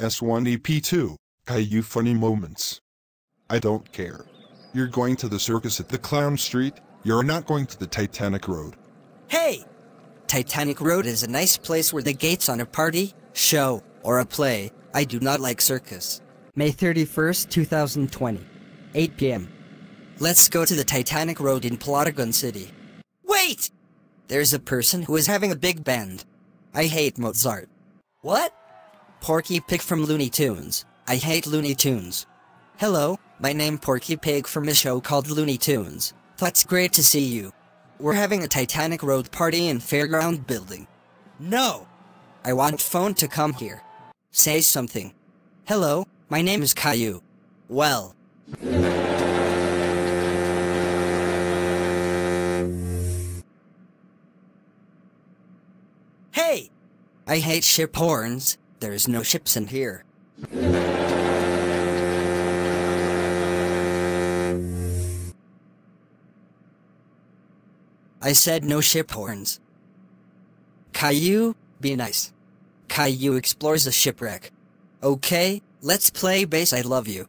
S1EP2, Caillou Funny Moments. I don't care. You're going to the circus at the Clown Street, you're not going to the Titanic Road. Hey! Titanic Road is a nice place where the gates on a party, show, or a play. I do not like circus. May 31st, 2020. 8 p.m. Let's go to the Titanic Road in Plotagon City. Wait! There's a person who is having a big band. I hate Mozart. What? Porky Pig from Looney Tunes. I hate Looney Tunes. Hello, my name Porky Pig from a show called Looney Tunes. That's great to see you. We're having a Titanic Road party in Fairground Building. No! I want phone to come here. Say something. Hello, my name is Caillou. Well. Hey! I hate ship horns. There's no ships in here. I said no ship horns. Caillou, be nice. Caillou explores a shipwreck. Okay, let's play bass I love you.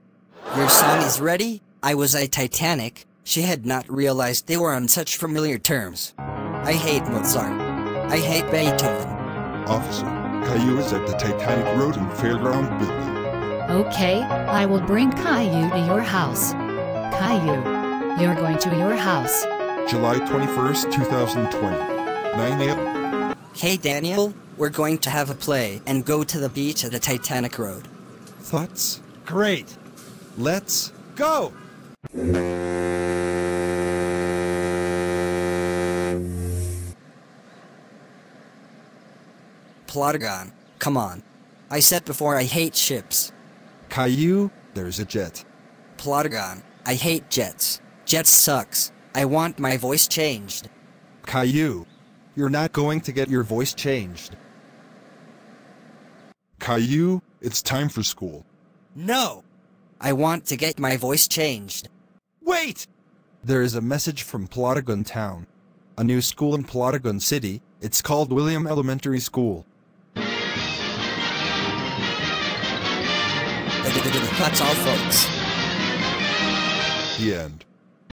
Your song is ready? I was a Titanic. She had not realized they were on such familiar terms. I hate Mozart. I hate Beethoven. Officer, Caillou is at the Titanic Road and Fairground Building. Okay, I will bring Caillou to your house. Caillou, you're going to your house. July 21st, 2020. 9 a.m. Hey Daniel, we're going to have a play and go to the beach at the Titanic Road. Thoughts? Great. Let's go! Plotagon, come on. I said before I hate ships. Caillou, there's a jet. Plotagon, I hate jets. Jets sucks. I want my voice changed. Caillou, you're not going to get your voice changed. Caillou, it's time for school. No! I want to get my voice changed. Wait! There is a message from Plotagon Town. A new school in Plotagon City. It's called William Elementary School. That's all, folks. The end.